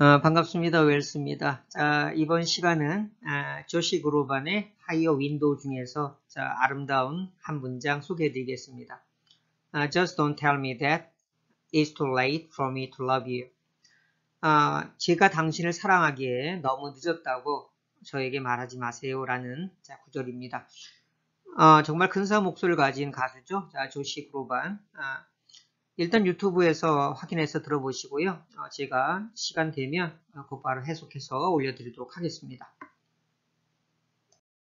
어, 반갑습니다. 웰스입니다. 자, 이번 시간은 아, 조시 그로반의 Higher Window 중에서 자, 아름다운 한 문장 소개해 드리겠습니다. 아, Just don't tell me that it's too late for me to love you. 아, 제가 당신을 사랑하기에 너무 늦었다고 저에게 말하지 마세요. 라는 자, 구절입니다. 아, 정말 근사한 목소리를 가진 가수죠. 자, 조시 그로반. 아, 일단 유튜브에서 확인해서 들어보시고요. 어, 제가 시간 되면 곧바로 해석해서 올려드리도록 하겠습니다.